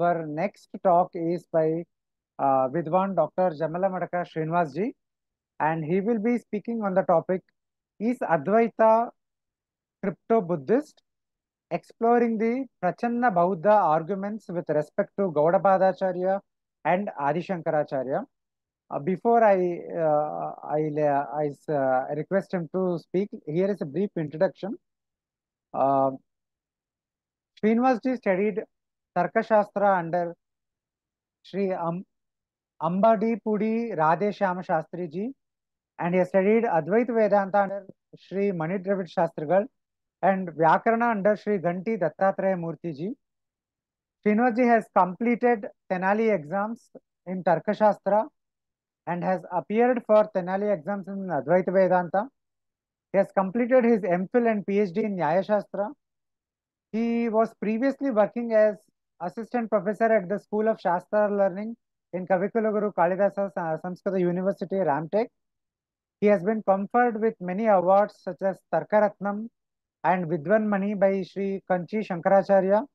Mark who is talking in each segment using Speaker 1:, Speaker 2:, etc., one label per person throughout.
Speaker 1: our next talk is by uh, Vidwan Dr. Jammalamadaka Srinivas ji, and he will be speaking on the topic Is Advaita Crypto Buddhist? Exploring the Prachanna Bauddha arguments with respect to Gaudapadacharya and Adi Shankaracharya. Uh, before I, uh, I, I uh, request him to speak, here is a brief introduction. Uh, Srinivas ji studied tarkashastra under Shri um-, Ambadi Pudi Radhe Shyam Shastri ji and studied Advaita Vedanta under Shri Manidravid Dravid and vyakarana under Shri Ghanti Dattatreya Murthy ji Srinod ji has completed Tenali exams in tarkashastra and has appeared for Tenali exams in Advaita Vedanta He has completed his MPhil and PhD in Nyaya Shastra. He was previously working as assistant professor at the School of Shastra Learning in Kavikulaguru Kalidasa Samskrita University, Ramtek. He has been conferred with many awards such as Tarkaratnam and Vidwan Mani by Sri Kanchi Shankaracharya,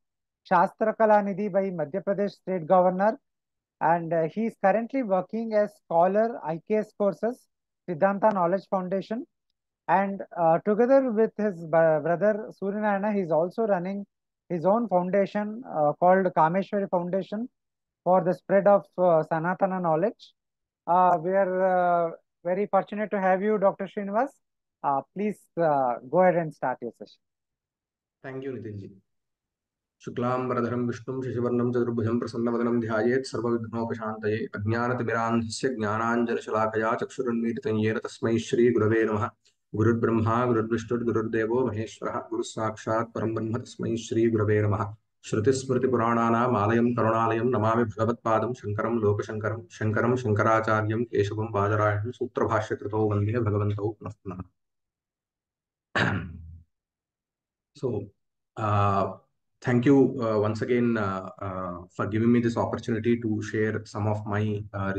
Speaker 1: Shastra Kala Nidhi by Madhya Pradesh State Governor, and uh, he is currently working as scholar IKS courses, Siddhanta Knowledge Foundation, and uh, together with his brother Surinayana, he is also running his own foundation uh, called Kameshwari Foundation for the spread of uh, Sanatana knowledge. Uh, we are very fortunate to have you, Dr. Srinivas. please go ahead and start your session.
Speaker 2: Thank you, Nitinji. शुक्लाम्बरधरं विष्णुं शशिवर्णं चतुर्भुजं प्रसन्नवदनं ध्यायेत् सर्वविघ्नोपशान्तये अज्ञानतिमिरान्धस्य ज्ञानाञ्जनशलाकया चक्षुरुन्मीलितं येन तस्मै श्रीगुरवे नमः గురుర్బ్రహ్మ గురుర్విష్ణుర్ గురుర్దేవో మహేశ్వర గురు సాక్షాత్ పరం బ్రహ్మ తస్మై శ్రీ గురవే నమ శృతిస్మృతిపురాణానాం ఆలయం కరుణాలయం నమామి భగవత్పాదం శంకరం లోకశంకరం శంకరం శంకరాచార్యం కేశవం బాజరాయణం సూత్రభాష్యకృతో వందే భగవంతో పునః so thank you uh, once again uh, uh, for giving me this opportunity to share some of my uh.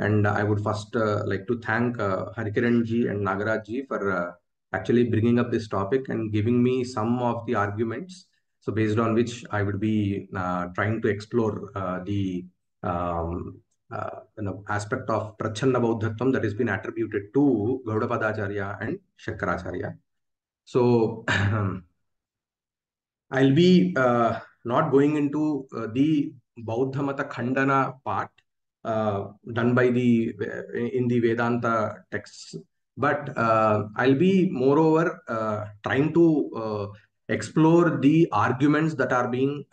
Speaker 2: And I would first uh, like to thank uh, Harikiran ji and Nagaraj ji for uh, actually bringing up this topic and giving me some of the arguments. So based on which I would be trying to explore the um, uh, you know, aspect of Prachanna Buddhatvam that has been attributed to Gaudapadacharya and Shankaracharya. So I'll be uh, not going into uh, the Buddhamata Khandana part uh, done by the in the Vedanta texts, but uh, I'll be moreover uh, trying to uh, explore the arguments that are being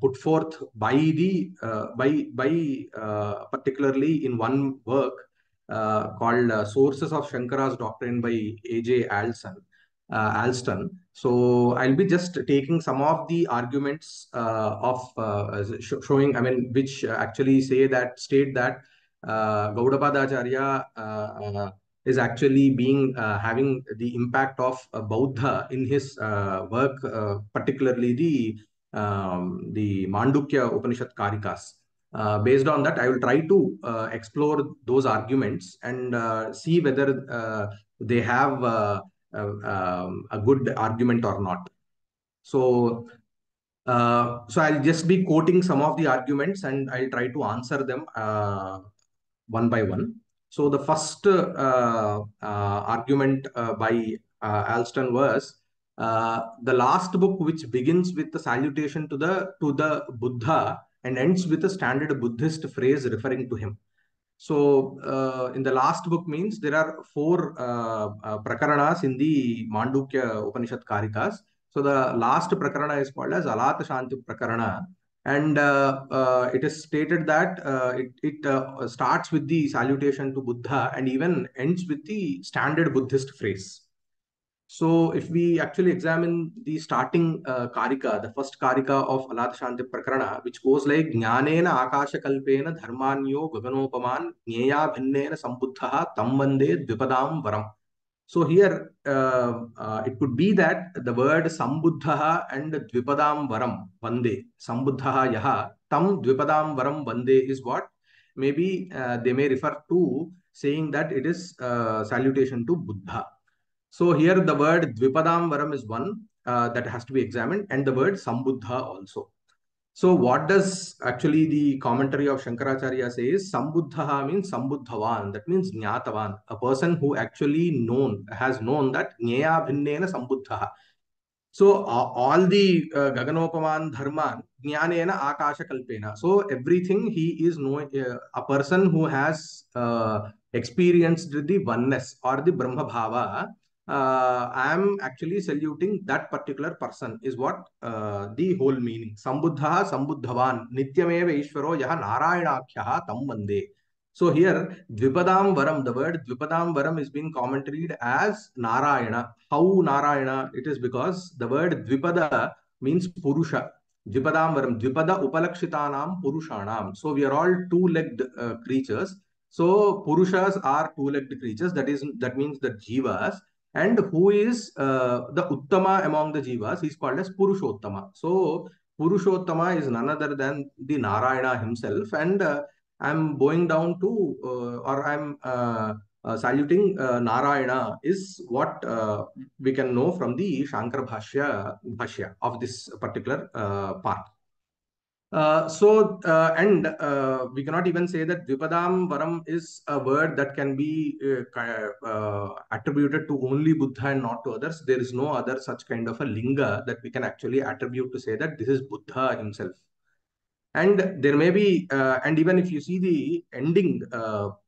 Speaker 2: put forth by the by by particularly in one work called Sources of Shankara's Doctrine by A.J. Alston uh, Alston. So I'll be just taking some of the arguments uh, of uh, sh showing, I mean, which actually say that state that uh, Gaudapadacharya is actually being having the impact of Buddha in his work, particularly the um, the Mandukya Upanishad Karikas. Uh, based on that, I will try to uh, explore those arguments and uh, see whether they have um, a good argument or not. So, uh, so I'll just be quoting some of the arguments and I'll try to answer them uh, one by one. So the first uh, argument by Alston was the last book which begins with the salutation to the to the Buddha and ends with a standard Buddhist phrase referring to him. So uh, in the last book means there are four uh, uh, prakaranas in the Mandukya Upanishad Karikas. So the last prakarana is called as Alata Shanti Prakarana. And uh, uh, it is stated that uh, it, it starts with the salutation to Buddha and even ends with the standard Buddhist phrase. So if we actually examine the starting uh, karika, the first karika of Alat Prakarana, which goes like Jnanena Akasha Kalpena Dharmanyo Gaganopaman Nyeya Bhinnena Sambuddha Tambande Dvipadam Varam. So here uh, uh, it could be that the word Sambuddha and Dvipadam Varam Vande, Sambuddha Yaha, Tam Dvipadam Varam Vande is what? Maybe uh, they may refer to saying that it is uh, salutation to Buddha. So here the word Dvipadam Varam is one uh, that has to be examined and the word Sambuddha also. So what does actually the commentary of Shankaracharya say is Sambuddha means Sambuddhavan. That means Jnatavan, a person who actually known has known that Jnaya Bhinnena Sambuddha. So uh, all the uh, Gaganopaman Dharman Jnanena Akasha Kalpena. So everything he is knowing uh, a person who has uh, experienced the oneness or the Brahma Bhava uh, I am actually saluting that particular person is what uh, the whole meaning. Sambuddha Sambuddhavan Nityameva Ishvaro Yaha Narayanakhyaha Tam. So here Dvipadam Varam, the word Dvipadam Varam is being commented as Narayana. How Narayana? It is because the word Dvipada means Purusha. Dvipadam Varam, Dvipada Upalakshitanam Purushanam. So we are all two-legged uh, creatures. So Purushas are two-legged creatures. That is that means the Jivas and who is uh, the Uttama among the Jivas, he is called as Purushottama. So, Purushottama is none other than the Narayana himself, and uh, I'm bowing down to, uh, or I'm uh, uh, saluting uh, Narayana, is what we can know from the Shankara Bhashya, Bhashya of this particular part. Uh, so, uh, and uh, we cannot even say that Dvipadam Varam is a word that can be attributed to only Buddha and not to others. There is no other such kind of a linga that we can actually attribute to say that this is Buddha himself. And there may be, and even if you see the ending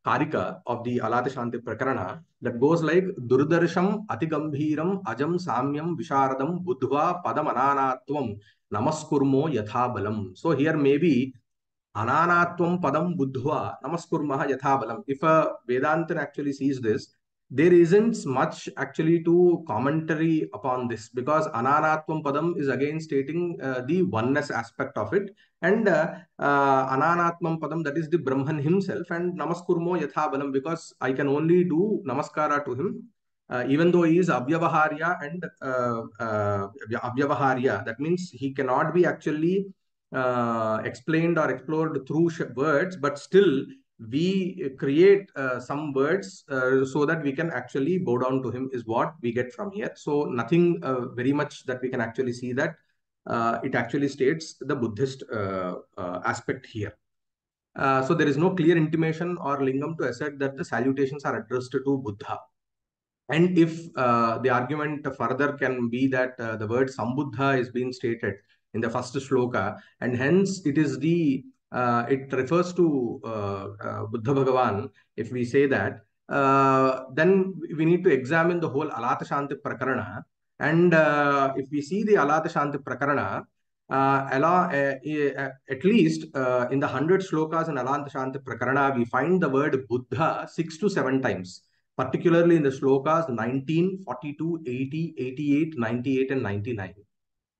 Speaker 2: Karika of the Alata Shanti Prakarana, that goes like Durdarsham Atigambhiram Ajam Samyam Visharadam Buddhva Padamananatvam namaskurmo yathabalam. So here maybe ananatvam padam buddhva namaskurmaha yathabalam. If a Vedantan actually sees this, there isn't much actually to commentary upon this because ananatvam padam is again stating uh, the oneness aspect of it and uh, ananatvam padam that is the brahman himself and namaskurmo yathabalam because i can only do namaskara to him uh, even though he is avyavaharya and uh, uh, that means he cannot be actually uh, explained or explored through words, but still we create uh, some words uh, so that we can actually bow down to him is what we get from here. So nothing uh, very much that we can actually see that uh, it actually states the Buddhist uh, uh, aspect here. so there is no clear intimation or lingam to assert that the salutations are addressed to Buddha. And if uh, the argument further can be that uh, the word Sambuddha is being stated in the first shloka, and hence it is the uh, it refers to uh, uh, Buddha Bhagavan. If we say that, uh, then we need to examine the whole Alata Shanti Prakarana. And if we see the Alata Shanti Prakarana, along, at least in the 100 slokas in Alata Shanti Prakarana, we find the word Buddha six to seven times particularly in the slokas 19, 42, 80, 88, 98, and 99.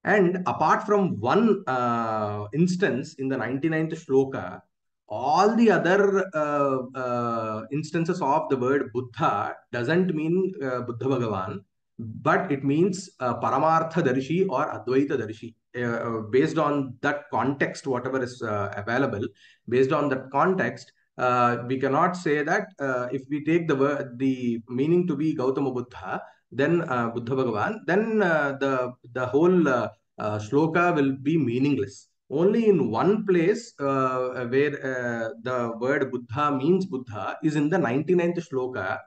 Speaker 2: And apart from one uh, instance in the 99th sloka, all the other uh, uh, instances of the word Buddha doesn't mean uh, Buddha Bhagavan, but it means uh, Paramartha Darshi or Advaita Darshi. Uh, based on that context, whatever is available, based on that context, uh, we cannot say that uh, if we take the the meaning to be Gautama Buddha, then uh, Buddha Bhagavan, then uh, the the whole uh, uh, shloka will be meaningless. Only in one place where the word Buddha means Buddha is in the 99th shloka,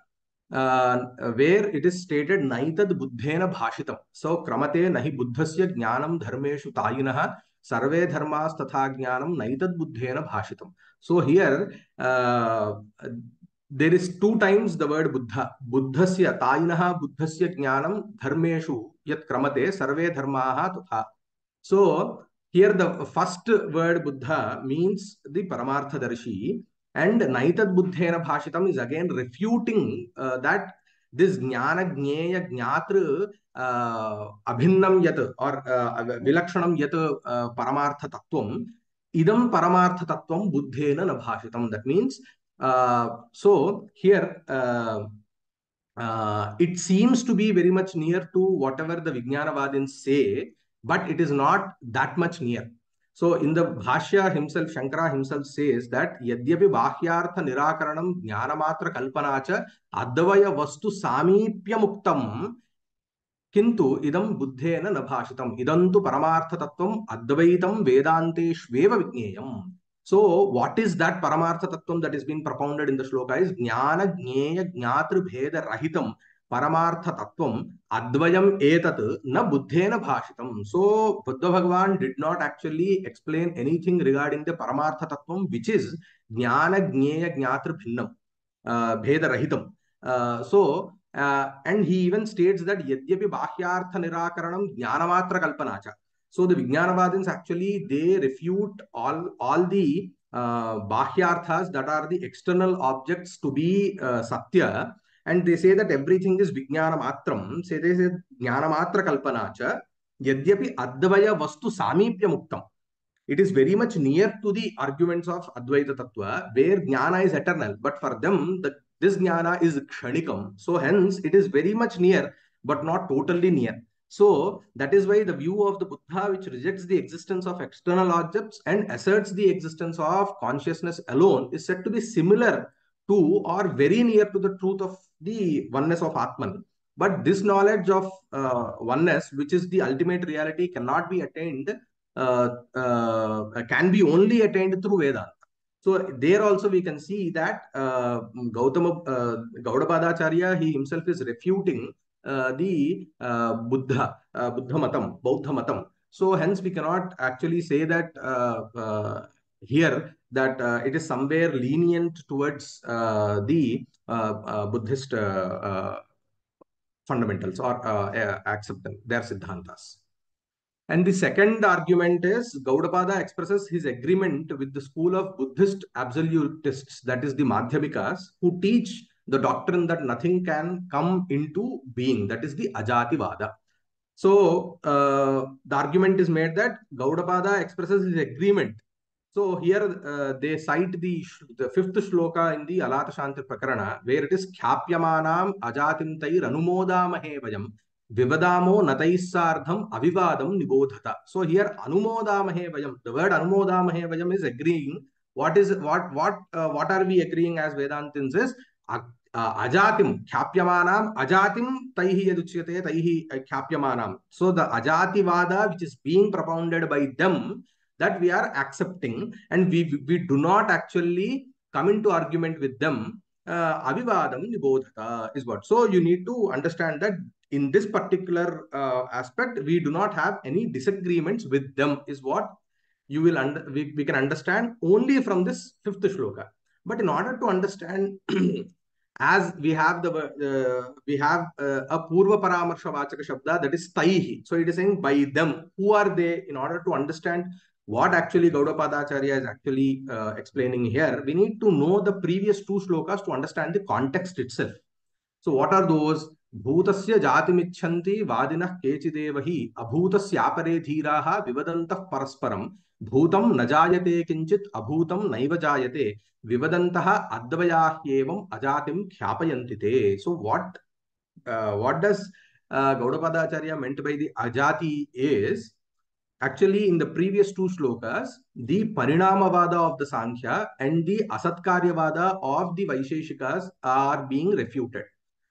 Speaker 2: where it is stated naitad buddhena bhashitam. So kramate nahi buddhasya jnanam dharmeshu tayinah sarve dharmas tatha jnanam naitad buddhena bhashitam. So here, uh, there is two times the word Buddha. Buddhasya, tayinaha buddhasya jnanam dharmeshu yat kramate sarve dharmaha tatha. So here the first word Buddha means the Paramartha Darshi and Naitad Buddhena Bhashitam is again refuting uh, that this jnana jnaya jnatra uh, abhinnam yat or uh, vilakshanam yat uh, paramartha tattvam idam paramartha tattvam buddhena na bhashitam. That means, uh, so here, uh, uh, it seems to be very much near to whatever the Vijnanavadins say, but it is not that much near. So in the Bhashya himself, Shankara himself says that Yadyapi Bhahyartha Nirakaranam Jnanamatra Kalpanacha Adavaya Vastu Samipya Muktam Kintu Idam Buddhena Nabhashitam Idantu Paramartha Tattvam Advaitam Vedante Shveva Vigneyam. So what is that Paramartha Tattvam that is being propounded in the shloka is Jnana Jnana Jnatri Bheda Rahitam Paramartha Tattvam Advayam Etat Na Buddhena Bhashitam. So, Buddha Bhagavan did not actually explain anything regarding the Paramartha Tattvam, which is Jnana Jnaya Jnatru Bhinnam, uh, Bheda Rahitam. Uh, so, uh, and he even states that Yadyapi Bhahyartha Nirakaranam Jnanamatra Kalpanacha. So the Vijnanavadins actually they refute all all the uh, Bhahyarthas that are the external objects to be uh, Satya and they say that everything is Vijnana Matram. Say they say Jnana Matra Kalpanacha Yadyapi Advaya Vastu Samipya Muktam. It is very much near to the arguments of Advaita Tattva where Jnana is eternal but for them the, this Jnana is Kshanikam. So hence it is very much near but not totally near. So that is why the view of the Buddha, which rejects the existence of external objects and asserts the existence of consciousness alone, is said to be similar to are very near to the truth of the oneness of Atman. But this knowledge of uh, oneness, which is the ultimate reality, cannot be attained, uh, uh, can be only attained through Vedanta. So there also we can see that uh, Gautama, uh, Gaudapadacharya, he himself is refuting uh, the uh, Buddha, uh, Buddha Matam, Bauddha Matam. So hence we cannot actually say that here that uh, it is somewhere lenient towards uh, the uh, Buddhist fundamentals or acceptance, their siddhantas. And the second argument is Gaudapada expresses his agreement with the school of Buddhist absolutists, that is the Madhyamikas, who teach the doctrine that nothing can come into being. That is the Ajativada. So uh, the argument is made that Gaudapada expresses his agreement. So here uh, they cite the, the fifth shloka in the Alata Shanti Prakarana, where it is Khyapyamanam ajatintair anumodamahe vayam vivadamo nataisardham avivadam nibodhata. So here anumodamahe vayam, the word anumodamahe vayam is agreeing. What is what what uh, what are we agreeing as Vedantins is అజాతిం ఖ్యాప్యమానం అజాతిం తై యదుచ్యతే So the ajati vada which is being propounded by them that we are accepting and we we do not actually come into argument with them uh, avivadam nibodhata is what. So you need to understand that in this particular uh, aspect we do not have any disagreements with them is what you will under we, we can understand only from this fifth shloka. But in order to understand as we have the uh, we have uh, a purva paramarsha vachaka shabda that is taihi. So it is saying by them. Who are they? In order to understand what actually Gaudapadacharya is actually uh, explaining here we need to know the previous two shlokas to understand the context itself so what are those भूतस्य जातिमिच्छन्ति वादिनः केचिदेव हि अभूतस्यापरे धीराः विवदन्तः परस्परं भूतं न जायते किञ्चित् अभूतं नैव जायते विवदन्तः अद्वयाह्येवम् अजातिं ख्यापयन्ति ते so what what does Gaudapadacharya meant by the ajati is actually in the previous two slokas, the Parinamavada of the Sankhya and the Asatkaryavada of the Vaisheshikas are being refuted.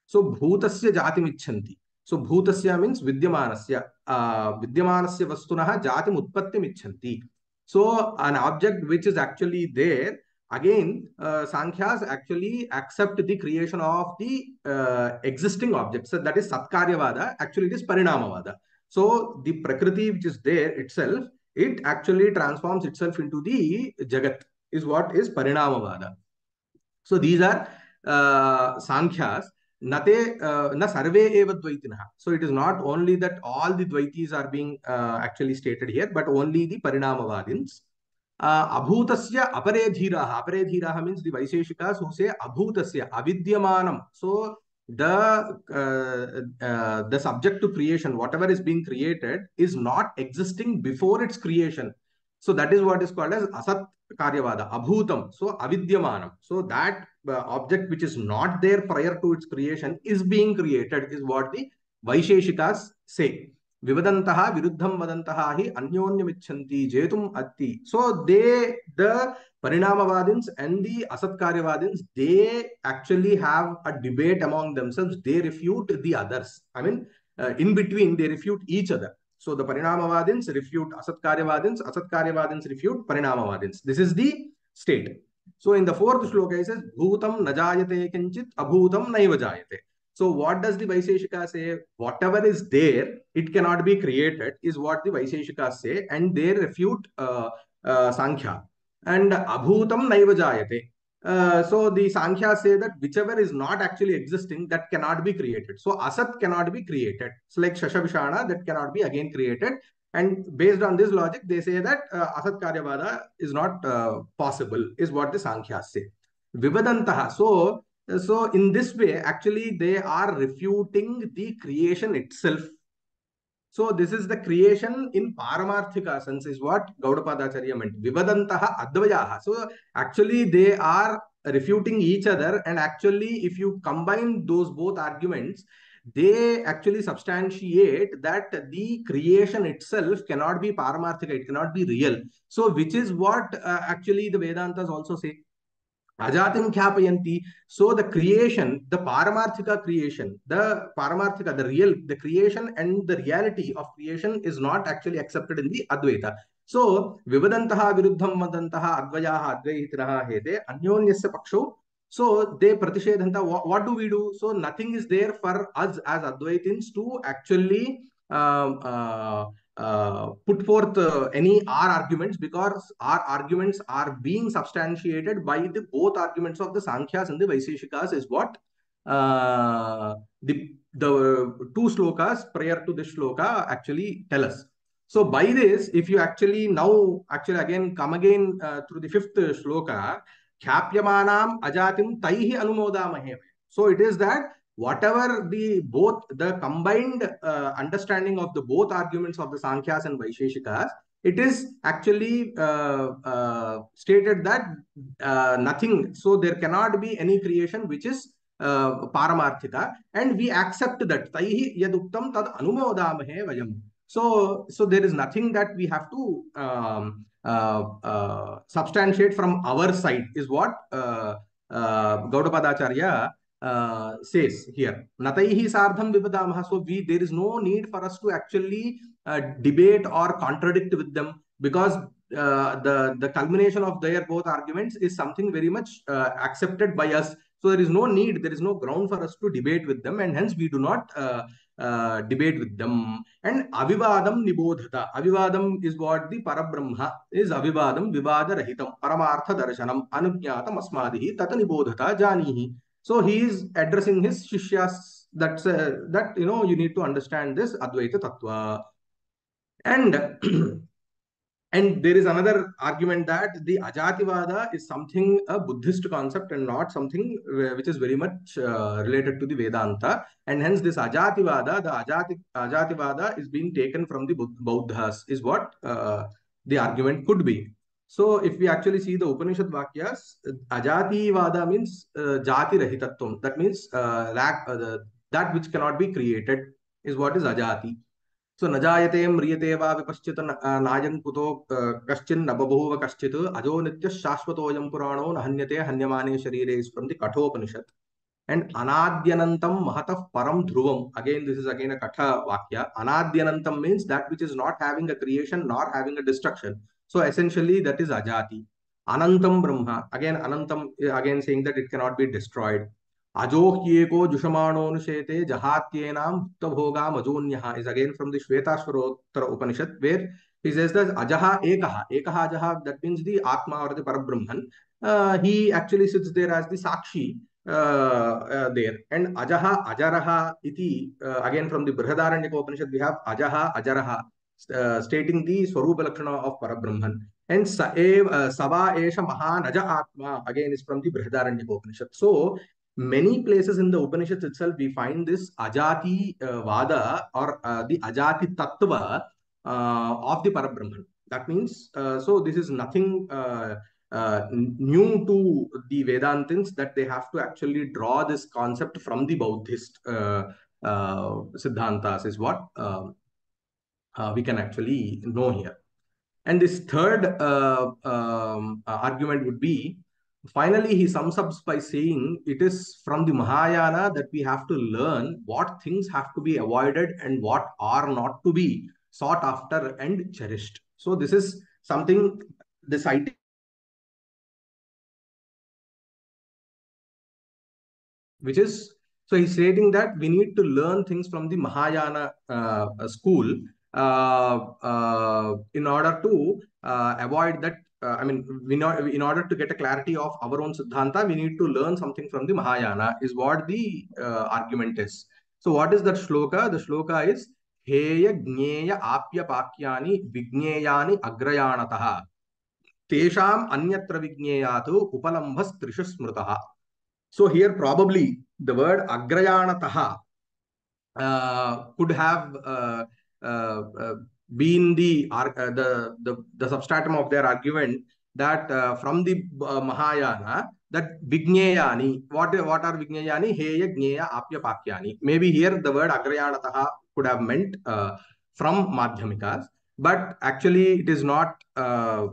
Speaker 2: So, Bhutasya Jatim Icchanti. So, Bhutasya means Vidyamanasya. Uh, Vidyamanasya Vastunah Jatim Utpattim Icchanti. So, an object which is actually there Again, uh, Sankhyas actually accept the creation of the uh, existing objects. So that is Satkaryavada. Actually, it is Parinamavada. So the Prakriti, which is there itself, it actually transforms itself into the Jagat, is what is Parinamavada. So these are uh, Sankhya's. Nate, uh, na sarve eva. So it is not only that all the dvaitis are being uh, actually stated here, but only the Parinamavadins. Uh, abhutasya అపరేధీరాహ అపరేధీరాహ means the Vaisheshikas who say abhutasya, avidyamanam. So the uh, uh, the subject to creation whatever is being created is not existing before its creation. So that is what is called as asat karyavada abhutam so avidyamanam so that uh, object which is not there prior to its creation is being created is what the vaisheshikas say. Vivadantaha viruddham vadantaha hi anyonyamichchanti jetum atti. So they the Parinamavadins and the Asatkaryavadins, they actually have a debate among themselves. They refute the others. I mean, uh, in between they refute each other. So the Parinamavadins refute Asatkaryavadins, Asatkaryavadins refute Parinamavadins. This is the state. So in the fourth shloka it says, Bhutam najayate kinchit abhutam naiva jayate. So what does the Vaisheshika say? Whatever is there, it cannot be created is what the Vaisheshika say and they refute uh, uh, Sankhya. And abhutam naiva jayate. Uh, so the Sankhya say that whichever is not actually existing, that cannot be created. So Asat cannot be created. So like Shashavishana, that cannot be again created. And based on this logic, they say that uh, Asat Karyavada is not uh, possible, is what the Sankhya say. Vivadantaha. So, so in this way, actually, they are refuting the creation itself. So this is the creation in Paramarthika sense is what Gaudapadacharya meant. Vivadantaha Advayaha. So actually they are refuting each other and actually if you combine those both arguments, they actually substantiate that the creation itself cannot be Paramarthika, it cannot be real. So which is what uh, actually the Vedantas also say. अजातिम ख्यापयती so the creation the paramarthika creation the paramarthika the real the creation and the reality of creation is not actually accepted in the Advaita so विवदंत विरुद्ध वदंत अद्वया अद्वैतिन, हेते अन्योन पक्षौ. So they pratishedha what do we do so nothing is there for a as Advaitins to actually uh, put forth uh, any our arguments because our arguments are being substantiated by the both arguments of the Sankhyas and the Vaiseshikas is what uh, the the two slokas prior to this sloka actually tell us. So by this, if you actually now actually again come again uh, through the fifth shloka, Khyapyamanam ajatim taihi anumodamahe. So it is that whatever the both the combined uh, understanding of the both arguments of the Sankhyas and Vaisheshikas, it is actually uh, uh, stated that uh, nothing, so there cannot be any creation which is uh, Paramarthika, and we accept that. Taihi yaduktam tad anumodamahe vayam. So, so there is nothing that we have to um, uh, substantiate from our side, is what uh, Gaudapadacharya uh, says here. Nataihi sardham vivadamaha. So we there is no need for us to actually uh, debate or contradict with them because uh, the the culmination of their both arguments is something very much uh, accepted by us. So there is no need, there is no ground for us to debate with them, and hence we do not uh, uh, debate with them. And avivadam nibodhata. Avivadam is what the parabrahma is. Avivadam vivada rahitam paramartha darshanam anujnatam asmadihi tata nibodhata janihi. So he is addressing his shishyas that's uh, that you know you need to understand this Advaita Tattva. And and there is another argument that the Ajativada is something a Buddhist concept and not something which is very much uh, related to the Vedanta. And hence this Ajativada, the Ajati, Ajativada is being taken from the Buddhas is what uh, the argument could be. So if we actually see the Upanishad Vakyas, Ajati Vada means uh, Jati Rahitatvam. That means uh, lack, uh, the, that which cannot be created is what is Ajati. So Najayate Mriyate Va Vipaschita Nayan Kuto Kaschin Nababhuva Kaschit Ajo Nitya Shashvatoyam Purano Nahanyate Hanyamane Sharire is from the Kathopanishad. And Anadyanantam Mahataf Param Dhruvam. Again, this is again a Katha Vakya. Anadyanantam means that which is not having a creation nor having a destruction. So essentially that is Ajati. Anantam Brahma. Again, Anantam again saying that it cannot be destroyed. Ajohyeko Jushamanonushete Jahatyenam Bhukta Majonyah is again from the Shvetashvarottara Upanishad where he says that Ajaha Ekaha. Ekaha Ajaha, that means the Atma or the Parabrahman. Uh, he actually sits there as the Sakshi uh, uh, there. And Ajaha Ajaraha iti, uh, again from the Brihadaranyaka Upanishad, we have Ajaha Ajaraha. Uh, stating the Swarupa Lakshana of Parabrahman. And uh, Sava Esha Mahanaja Atma again is from the Brihadaranyaka Upanishad. So many places in the Upanishads itself we find this Ajati uh, Vada or uh, the Ajati Tattva uh, of the Parabrahman. That means, uh, so this is nothing uh, uh, new to the Vedantins that they have to actually draw this concept from the Buddhist uh, uh, Siddhantas is what um, uh, we can actually know here. And this third uh, um, uh, argument would be finally he sums up by saying it is from the Mahayana that we have to learn what things have to be avoided and what are not to be sought after and cherished. So this is something this idea which is so he's stating that we need to learn things from the Mahayana uh, school in order to uh, avoid that. Uh, I mean, we know, in order to get a clarity of our own Siddhanta, we need to learn something from the Mahayana, is what the uh, argument is. So, what is that shloka? The shloka is Heya Gneya Apya Pakyani Vigneyani Agrayanataha Tesham Anyatra Vigneyatu Upalambhas Trishu Smrutaha. So here probably the word agrayanataha uh, could have uh, uh, uh been the, uh, the, the, the substratum of their argument that uh, from the Mahayana that Vigneyani, what, what are Vigneyani? Heya, Gneya, Apya, Pakyani. Maybe here the word Agrayanataha could have meant from Madhyamikas, but actually it is not uh,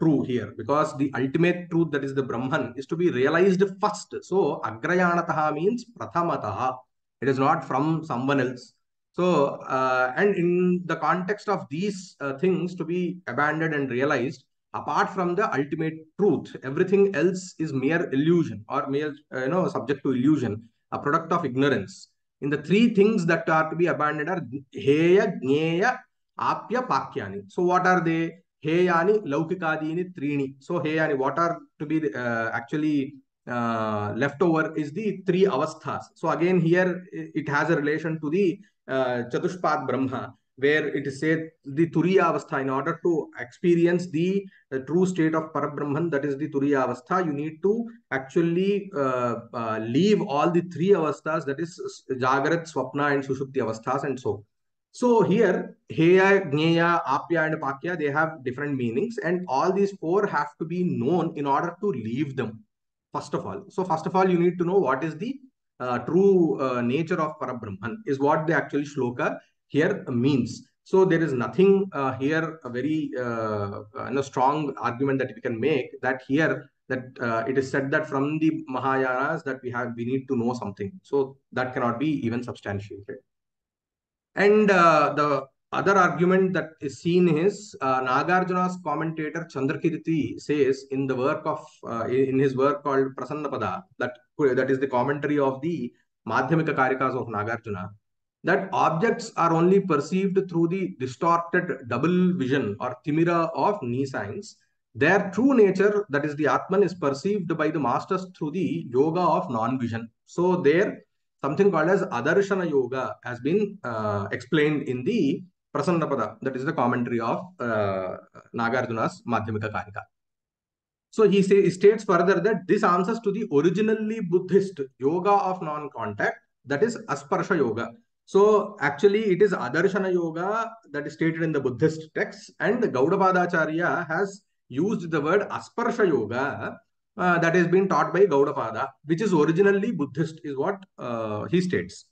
Speaker 2: true here because the ultimate truth that is the Brahman is to be realized first. So Agrayanataha means Prathamataha. It is not from someone else. So, uh, and in the context of these uh, things to be abandoned and realized, apart from the ultimate truth, everything else is mere illusion or mere, uh, you know, subject to illusion, a product of ignorance. In the three things that are to be abandoned are heya, gneya, apya, pakyani. So, what are they? Heyani, laukikadini, trini. So, heyani, what are to be uh, actually uh, left over is the three avasthas. So again here it has a relation to the uh, brahma where it is said the turiya avastha. In order to experience the true state of parabrahman that is the turiya avastha you need to actually uh, uh, leave all the three avasthas that is jagrat swapna and sushupti avasthas and so. So here, Heya, Gneya, Apya, and Pakya, they have different meanings, and all these four have to be known in order to leave them, first of all. So first of all, you need to know what is the uh, true uh, nature of Parabrahman, is what the actual shloka here means. So there is nothing uh, here, a very uh, uh strong argument that we can make that here that uh, it is said that from the Mahayanas that we have we need to know something. So that cannot be even substantiated. And uh, the other argument that is seen is uh, Nagarjuna's commentator Chandrakirti says in the work of uh, in his work called Prasannapada that that is the commentary of the Madhyamika Karikas of Nagarjuna that objects are only perceived through the distorted double vision or timira of nescience. Their true nature, that is the Atman, is perceived by the masters through the yoga of non-vision. So there something called as Adarshana Yoga has been uh, explained in the Prasannapada, that is the commentary of uh, Nagarjuna's Madhyamika Karika. So he, say, states further that this answers to the originally Buddhist yoga of non-contact, that is Asparsha Yoga. So actually it is Adarshana Yoga that is stated in the Buddhist texts and Gaudapadacharya has used the word Asparsha Yoga uh, that has been taught by Gaudapada, which is originally Buddhist, is what uh, he states.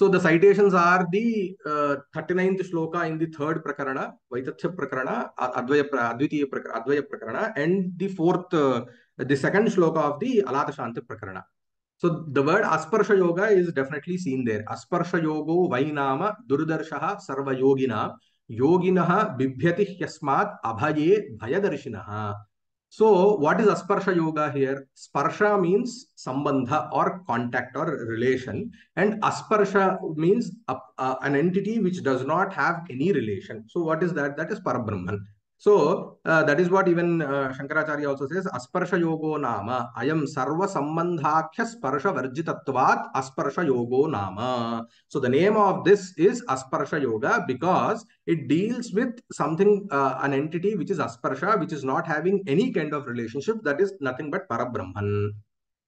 Speaker 2: So the citations are the uh, 39th shloka in the third prakarana, Vaitathya prakarana, Advaya, Advitiya prakarana, Advaya prakarana, and the fourth, uh, the second shloka of the Alata Shanti prakarana. So the word Asparsha Yoga is definitely seen there. Asparsha Yogo Vainama Durdarshaha Sarva Yogina Yoginaha Bibhyati Hyasmat Abhaye Bhayadarshinaha. So what is Asparsha Yoga here? Sparsha means sambandha or contact or relation and Asparsha means a, a, an entity which does not have any relation. So what is that? That is Parabrahman. So uh, that is what even uh, Shankaracharya also says, Asparsha Yogo Nama, Ayam Sarva Sambandhakhya Sparsha Varjitatvat Asparsha Yogo Nama. So the name of this is Asparsha Yoga because it deals with something, uh, an entity which is Asparsha, which is not having any kind of relationship, that is nothing but Parabrahman.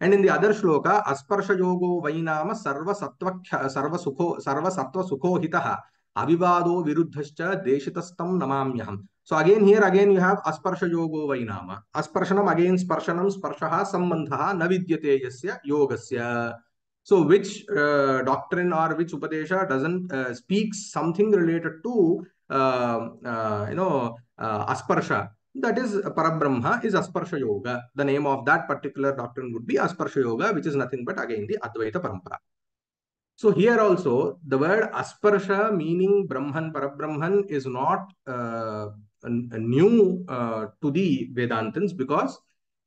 Speaker 2: And in the other shloka, Asparsha Yogo Vainama Sarva Sattva Sarva Sukho Sarva Sattva Sukho Hitaha Avivado Viruddhascha Deshitastam Namamyaham. So again here again you have asparsha yogo vainama. Asparshanam again sparshanam sparshaha sambandhaha navidyate yasya yogasya. So which uh, doctrine or which upadesha doesn't uh, speaks something related to uh, uh, you know uh, asparsha that is Parabrahma is Asparsha Yoga. The name of that particular doctrine would be Asparsha Yoga, which is nothing but again the Advaita Parampara. So here also the word Asparsha meaning Brahman, Parabrahman is not uh, new uh, to the Vedantins because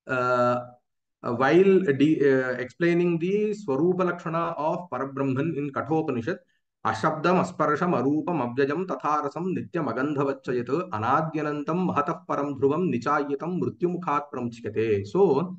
Speaker 2: uh, while uh, explaining the Swarupa Lakshana of Parabrahman in Kathopanishad, अशब्दम अस्पर्शम अरूपम अव्यजम तथारसम नित्यम अगंधवच्चयत अनाद्यनंतम महतः param ध्रुवम निचायतम मृत्यु मुखात प्रमुच्यते So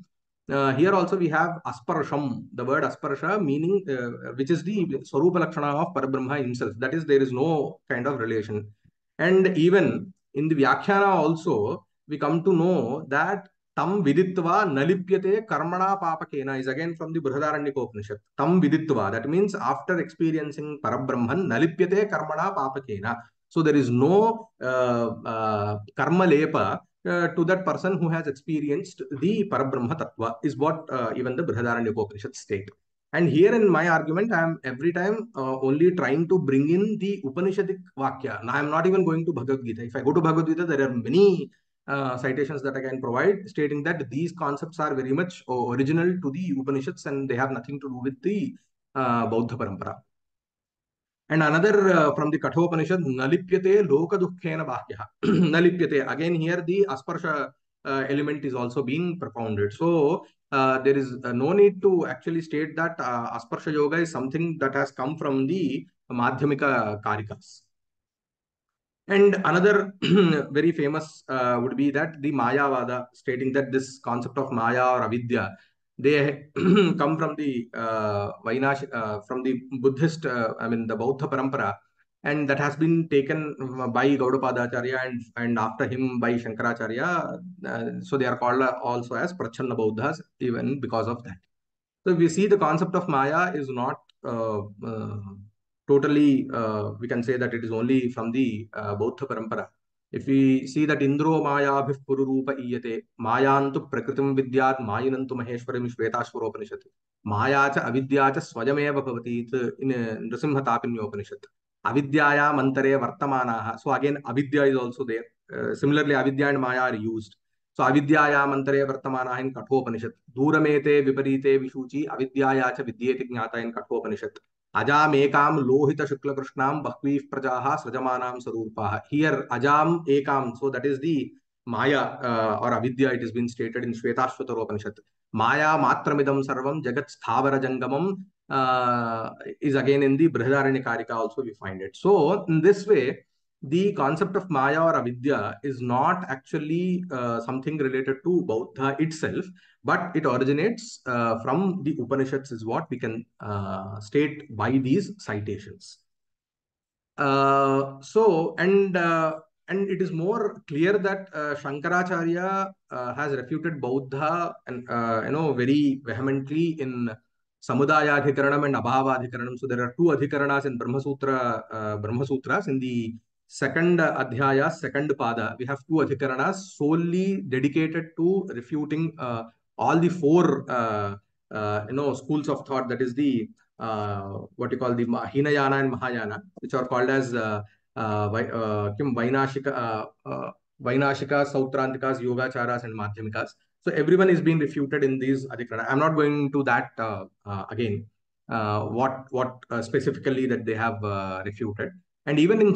Speaker 2: here also we have Asparasham, the word asparsha meaning uh, which is the swarupa lakshana of parabrahma himself. That is there is no kind of relation. And even in the vyakhyana also we come to know that tam viditva nalipyate karmana papakena is again from the Brihadaranyaka Upanishad. Tam viditva, that means after experiencing Parabrahman, nalipyate karmana papakena. So there is no uh, uh, karma lepa uh, to that person who has experienced the Parabrahma Tattva is what uh, even the Brihadaranyaka Upanishad state. And here in my argument, I am every time uh, only trying to bring in the Upanishadic Vakya. Now, I am not even going to Bhagavad Gita. If I go to Bhagavad Gita, there are many uh, citations that I can provide stating that these concepts are very much original to the Upanishads and they have nothing to do with the uh, Bauddha Parampara. And another uh, from the Kathopanishad, Nalipyate Loka Dukkhena Bahya. Nalipyate. Again, here the Asparsha uh, element is also being propounded. So, uh, there is uh, no need to actually state that uh, Asparsha Yoga is something that has come from the Madhyamika Karikas. And another very famous uh, would be that the Mayavada, stating that this concept of Maya or Avidya, they come from the uh, Vainash, uh, from the Buddhist, uh, I mean the Bauddha Parampara, and that has been taken by Gaudapadacharya and, and after him by Shankaracharya. Uh, so they are called also as Prachanna Bauddhas, even because of that. So we see the concept of Maya is not uh, uh, totally uh, we can say that it is only from the uh, Bauddha Parampara. If we see that Indro Maya Pururupa Iyate, Mayantu Prakritim Vidyat Mayinantu Maheshwaram Shvetashwaropanishad, Maya cha Avidya cha Swayameva Bhavati in Nrisimha Tapinyupanishad. Avidyaya Mantare Vartamanaha. So again, Avidya is also there. Uh, similarly, Avidya and Maya are used. So Avidyaya Mantare Vartamanaha in Kathopanishad. Duramete Viparite Vishuchi Avidyaya cha Vidyete Jnata in Kathopanishad. अजाम एकाम लोहित शुक्ल कृष्णाम बह्वी प्रजा सृजमानाम स्वरूपा हियर अजाम एकाम so that is the maya और avidya it is been stated in Shvetashvataropanishad Maya Matramidam Sarvam Jagat Sthavara Jangamam uh, is again in the Brihadaranyaka also we find it. So in this way, the concept of Maya or Avidya is not actually uh, something related to Buddha itself, but it originates uh, from the Upanishads is what we can uh, state by these citations. so, and and it is more clear that uh, Shankaracharya uh, has refuted Buddha and you know very vehemently in Samudaya Adhikaranam and Abhava Adhikaranam. So there are two Adhikaranas in Brahma Sutra, Brahma Sutras in the second adhyaya, second pada, we have two adhikaranas solely dedicated to refuting uh, all the four uh, uh, you know schools of thought that is the uh, what you call the Hinayana and Mahayana which are called as uh, uh, uh, Vainashika uh, uh, Vainashika Sautrantikas Yogacharas and Madhyamikas so everyone refuted in these adhikarana I'm not going to that uh, uh, again uh, what what uh, specifically that they have uh, refuted and even in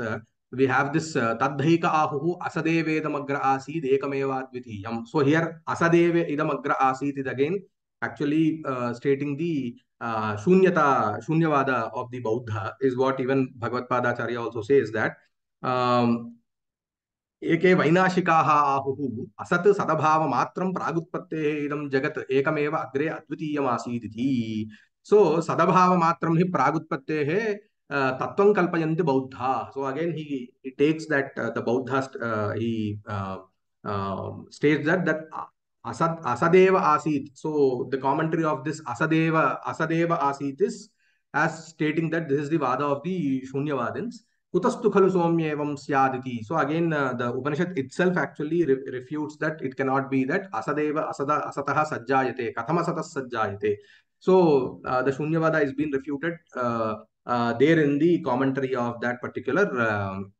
Speaker 2: uh, we have this uh, tadhaika ahuhu asadevadamagra asid ekameva advitiyam. So here asadeve idamagra asid is again actually uh, stating the uh, shunyata, shunyavada of the Buddha is what even Bhagavad Padacharya also says that um, एके वैनाशिकाः आहुः असत् सदभावमात्रं प्रागुत्पत्तेः इदं जगत् एकमेव अग्रे अद्वितीयमासीत् इति सो सदभावमात्रं हि प्रागुत्पत्तेः tattvam kalpayanti Buddha. So again, he, he takes that uh, the Buddha uh, he uh, uh, asad asadeva asit. So the commentary of this asadeva asadeva asit is as stating that this is the vada of the Shunyavadins. Kutastu khalu somyevam syaditi. So again, uh, the Upanishad itself actually re refutes that it cannot be that asadeva asada asataha sajjayate katham asatas sajjayate. So uh, the Shunyavada is being refuted uh, uh, there in the commentary of that particular um,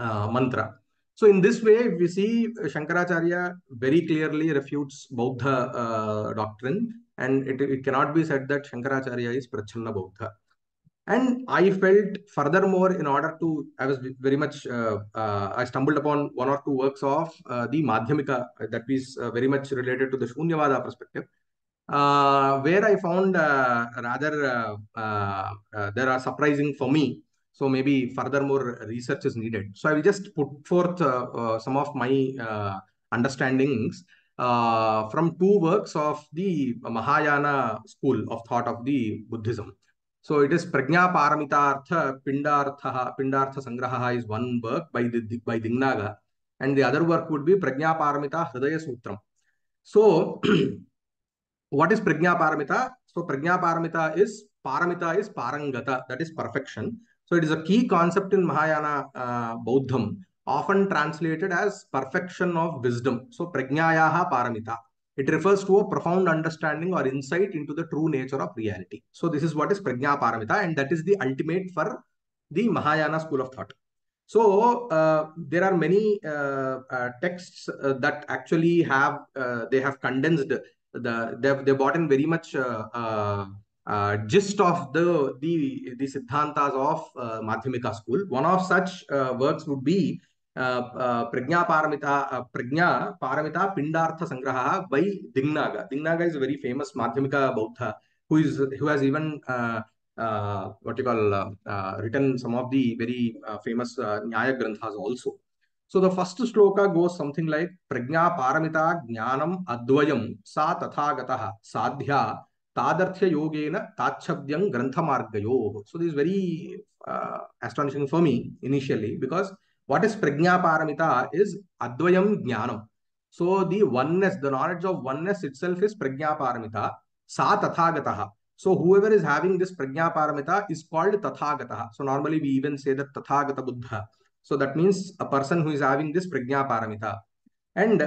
Speaker 2: uh, mantra. So in this way, we see Shankaracharya very clearly refutes Buddha uh, doctrine, and it, it, cannot be said that Shankaracharya is Prachanna Buddha. And I felt furthermore, in order to, I was very much, uh, uh, I stumbled upon one or two works of uh, the Madhyamika that is very much related to the Shunyavada perspective. where I found rather there are surprising for me so maybe furthermore research is needed. So I will just put forth uh, uh, some of my uh, understandings from two works of the Mahayana school of thought of the Buddhism. So it is Prajna Paramitartha Pindartha Pindartha Sangraha is one work by the by Dignaga, and the other work would be Prajna Paramita Hridaya Sutram. So what is Prajna Paramita? So Prajna Paramita is Paramita is Parangata, that is perfection. So it is a key concept in Mahayana uh, Buddhism, often translated as perfection of wisdom. So prajnayaha paramita. It refers to a profound understanding or insight into the true nature of reality. So this is what is prajna paramita and that is the ultimate for the Mahayana school of thought. So uh, there are many uh, uh, texts uh, that actually have, uh, they have condensed the, they've, they brought in very much uh, gist of the the the siddhantas of uh, Madhyamika school. One of such uh, works would be uh, uh, Prajna Paramita uh, Prajna Paramita Pindartha Sangraha by Dignaga. Dignaga is a very famous Madhyamika Buddha who is who has even what you call written some of the very famous Nyaya Granthas also. So the first sloka goes something like Prajna Paramita Jnanam Advayam Sa Tathagataha Sadhya तादर्थ्य योगेन ताच्छब्द्यं ग्रंथमार्गयो so this very astonishing for me initially because what is Prajnaparamita is अद्वयम् ज्ञानम् so the oneness the knowledge of oneness itself is Prajnaparamita सा तथागतः so whoever is having this Prajnaparamita is called Tathagata so normally we even say that Tathagata Buddha so that means a person who is having this Prajnaparamita and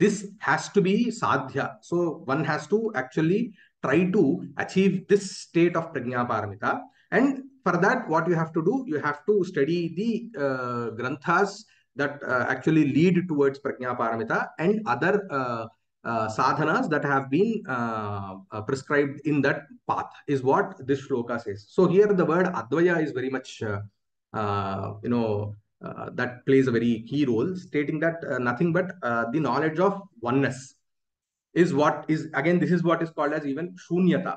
Speaker 2: this has to be sadhya so one has to actually try to achieve this state of prajna paramita. And for that, what you have to do, you have to study the uh, granthas that uh, actually lead towards prajna paramita and other uh, uh, sadhanas that have been uh, uh, prescribed in that path is what this shloka says. So here the word advaya is very much, you know, that plays a very key role, stating that nothing but the knowledge of oneness is what is again this is what is called as even shunyata.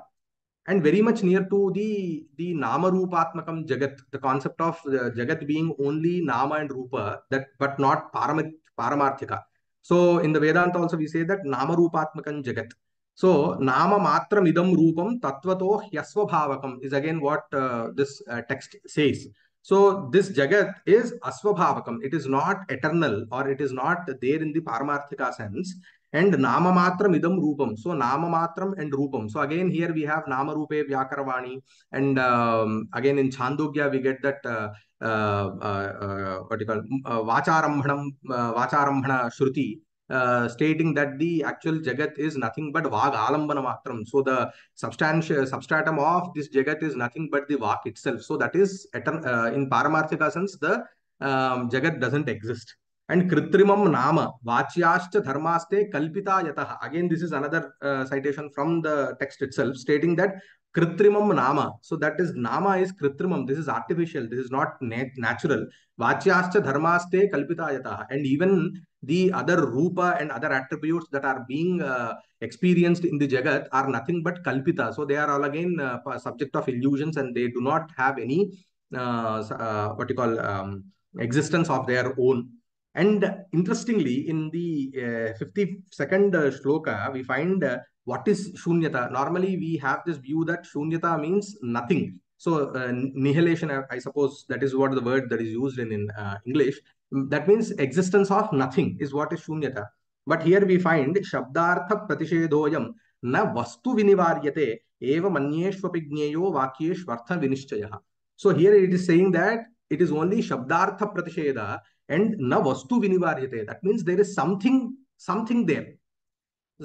Speaker 2: And very much near to the the nama rupatmakam jagat the concept of uh, jagat being only nama and rupa that but not paramit paramarthika. So in the vedanta also we say that nama rupatmakam jagat. So nama matram idam rupam tatvato hyasvabhavakam is again what uh, this uh, text says. So this jagat is asvabhavakam. It is not eternal or it is not there in the paramarthika sense and nama matram idam rupam. So nama matram and rupam. So again here we have nama rupe vyakaravani and um, again in chandogya we get that uh, uh, uh, what you call uh, vacharambhanam uh, vacharambhana shruti uh, stating that the actual jagat is nothing but vag alambana matram. So the substantial substratum of this jagat is nothing but the vak itself. So that is uh, in paramarthika sense the um, jagat doesn't exist and kritrimam nama vachyascha dharmaste kalpita yatah again this is another uh, citation from the text itself stating that kritrimam nama. So that is nama is kritrimam. This is artificial. This is not nat natural. Vachyascha dharmaste kalpita yatah and even the other rupa and other attributes that are being uh, experienced in the jagat are nothing but kalpita. So they are all again uh, subject of illusions and they do not have any uh, uh, what you call um, existence of their own and interestingly, in the uh, 52nd uh, shloka, we find uh, what is shunyata. Normally, we have this view that shunyata means nothing. So, uh, nihilation, I suppose that is what the word that is used in, in uh, English. That means existence of nothing is what is shunyata. But here we find shabdartha pratishedoyam na vastu vinivaryate eva manyeshvapi jnyeyo vakyeshvartha vinishchayah. So, here it is saying that it is only shabdartha pratisheda and na vastu vinivaryate. That means there is something, something there.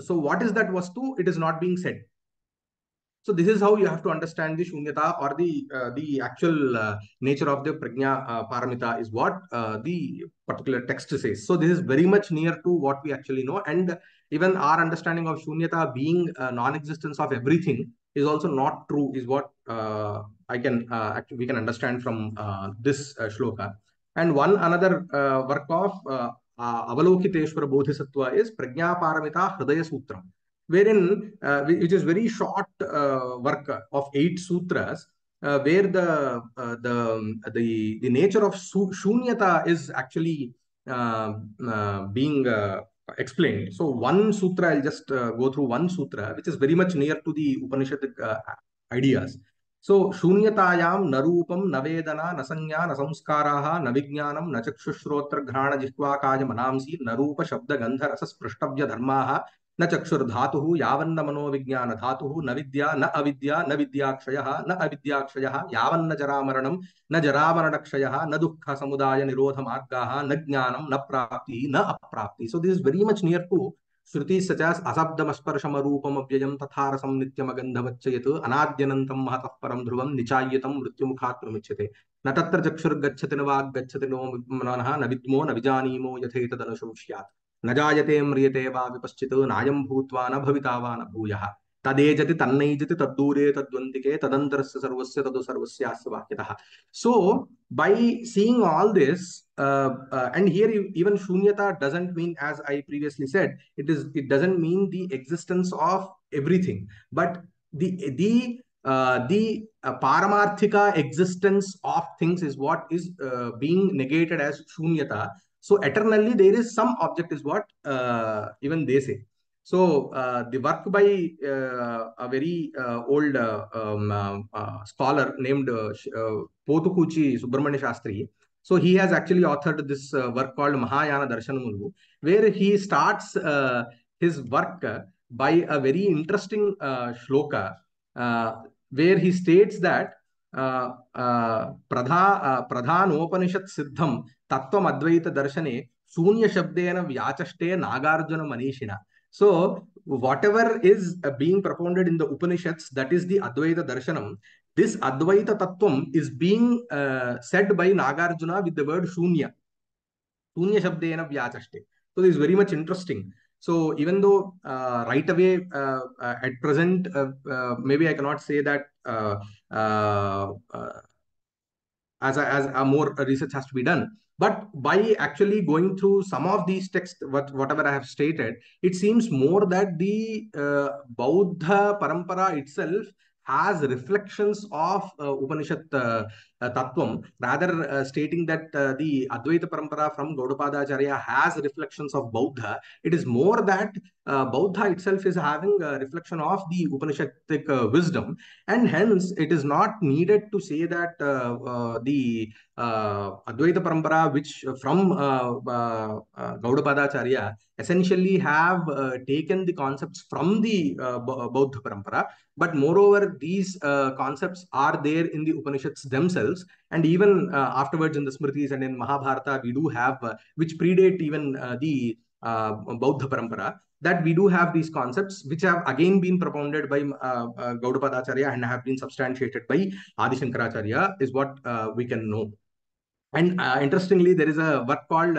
Speaker 2: So what is that vastu? It is not being said. So this is how you have to understand the shunyata or the uh, the actual uh, nature of the prajna uh, paramita is what uh, the particular text says. So this is very much near to what we actually know, and even our understanding of shunyata being non-existence of everything is also not true. Is what uh, I can uh, actually we can understand from uh, this shloka. And one another work of Avalokiteshvara Bodhisattva is Prajna Paramita Hridaya Sutra, wherein uh, which is very short uh, work of eight sutras uh, where the the the the nature of shunyata is actually being explained. So one sutra, I'll just uh, go through one sutra, which is very much near to the Upanishad uh, ideas. So शून्यतायां न रूपं, न वेदना, न संज्ञा, न संस्काराः, न विज्ञानं, न चक्षुश्रोत्रघ्राणजिह्वाकायमनांसि न रूपशब्दगन्धरसस्पृष्टव्यधर्माः, न चक्षुर्धातुः यावन्न मनोविज्ञानधातुः न विद्या, न अविद्या, न विद्याक्षयः, न अविद्याक्षयः यावन्न जरामरणं न जरामरणक्षयः, न दुःखसमुदायनिरोधमार्गाः, न ज्ञानं, न प्राप्ति, न अप्राप्ति. So this is very much near to shruti such अशब्दमस्पर्शमरूपमव्ययं तथा रसं नित्यमगन्धवच्चयत् अनाद्यनन्तं महतः परं ध्रुवं निचाय्यतं मृत्युमुखात् प्रमुच्यते। न तत्र चक्षुर्गच्छति न वाग्गच्छति नो मनः न विद्मो न विजानीमो यथेतदनुशंस्यात्। न जायते म्रियते वा विपश्चित् नायं भूत्वा न भविता वा न भूयः तदेजति तन्नेजति तद्दूरे तद्वंदिके तदंतरस्य सर्वस्य तदो सर्वस्य अस्य वाक्यतः so by seeing all this and here even shunyata doesn't mean as I previously said it is it doesn't mean the existence of everything but the the the paramarthika existence of things is what is being negated as shunyata so eternally there is some object is what even they say So the work by a very old um, scholar named uh, Potukuchi Subramanya Shastri, so he has actually authored this uh, work called Mahayana Darshanamulu, where he starts uh, his work by a very interesting uh, shloka, uh, where he states that uh, uh, Pradha, uh, Pradhanopanishad Siddham Tattvam Advaita Darshane Shunya Shabdena Vyachashte Nagarjuna Manishina. So whatever is uh, being propounded in the upanishads that is the advaita darshanam this advaita tattvam is being uh, said by nagarjuna with the word shunya. Shunya shabdena vyachaste so this is very much interesting. So even though uh, right away uh, uh, at present maybe i cannot say that as a, as a more research has to be done but by actually going through some of these texts what, whatever i have stated it seems more that the uh, Bauddha parampara itself has reflections of uh, Upanishad uh, uh, Tattvam, rather uh, stating that uh, the Advaita Parampara from Gaudapadacharya has reflections of Bauddha. It is more that uh, Bauddha itself is having a reflection of the Upanishadic uh, wisdom, and hence it is not needed to say that the Advaita Parampara, which from uh, Gaudapadacharya, essentially have taken the concepts from the Bauddha Parampara, but moreover, these concepts are there in the Upanishads themselves. And even uh, afterwards in the Smritis and in Mahabharata, we do have, uh, which predate even uh, the uh, Bauddha Parampara, that we do have these concepts, which have again been propounded by uh, uh, Gaudapadacharya and have been substantiated by Adi Shankaracharya, is what uh, we can know. And interestingly, there is a work called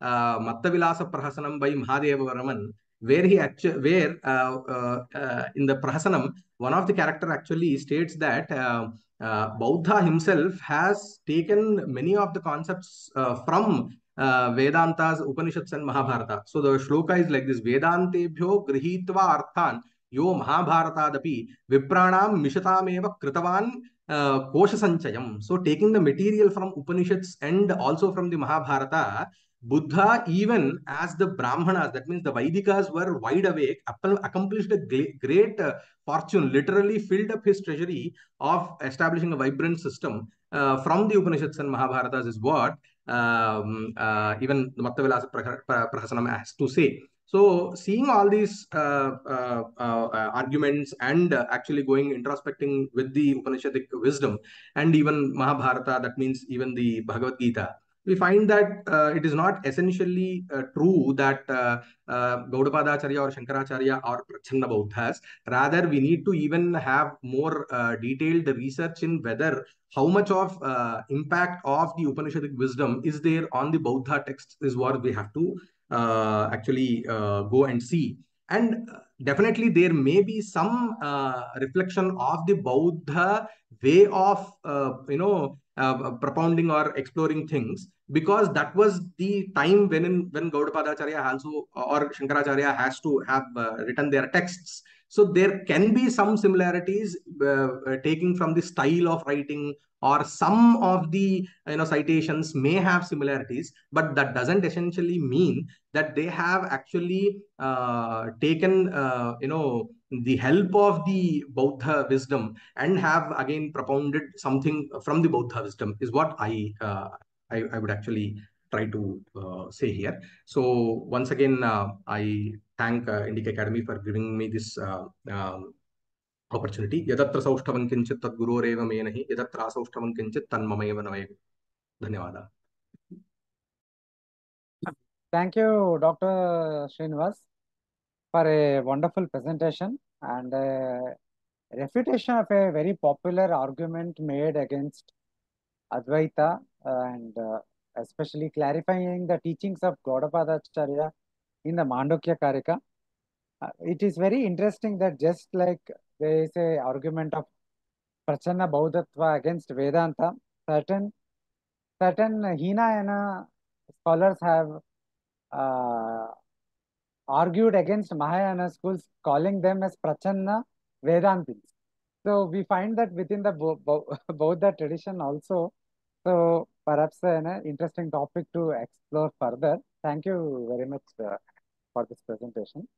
Speaker 2: uh, uh, uh, uh, uh, uh, uh. So the shloka is like this: Vedantebhyo grihitva arthan yo Mahabharatadapi vipranam mishatameva kritavan uh, kosha sanchayam. So taking the material from Upanishads and also from the Mahabharata, Buddha, even as the Brahmanas, that means the Vaidikas were wide awake, accomplished a great uh, fortune, literally filled up his treasury of establishing a vibrant system uh, from the Upanishads and Mahabharatas is what um, uh, even the Mattavilasa Prahasanam has to say. So, seeing all these uh, uh, uh, arguments and actually going introspecting with the Upanishadic wisdom and even Mahabharata, that means even the Bhagavad Gita, we find that uh, it is not essentially uh, true that uh, uh, or Shankaracharya are Prachanna Buddhas. Rather, we need to even have more uh, detailed research in whether how much of uh, impact of the Upanishadic wisdom is there on the Buddha texts is what we have to uh, actually go and see. And definitely there may be some reflection of the Buddha way of, you know, uh, propounding or exploring things because that was the time when in, when Gaudapadacharya also or Shankaracharya has to have uh, written their texts. So there can be some similarities uh, uh, taking from the style of writing or some of the you know citations may have similarities, but that doesn't essentially mean that they have actually uh, taken you know the help of the Buddha wisdom and have again propounded something from the Buddha wisdom is what I uh, I, I, would actually try to uh, say here. So once again, uh, I thank uh, Indic Academy for giving me this uh, um, opportunity. Yadatra saushtavam kinchit tad guru reva me menahi. Yadatra saushtavam kinchit tan mamayeva navayev. Dhanyavada.
Speaker 1: Thank you, Dr. Srinivas for a wonderful presentation and refutation of a very popular argument made against Advaita and uh, especially clarifying the teachings of Gaudapadacharya in the Mandukya Karika. Uh, it is very interesting that just like there is a argument of Prachanna Bauddhatva against Vedanta, certain certain Hinayana scholars have uh, argued against Mahayana schools, calling them as Prachanna Vedantis. So we find that within the Bo- Bo- Buddha tradition also. So perhaps an interesting topic to explore further. Thank you very much uh, for this presentation.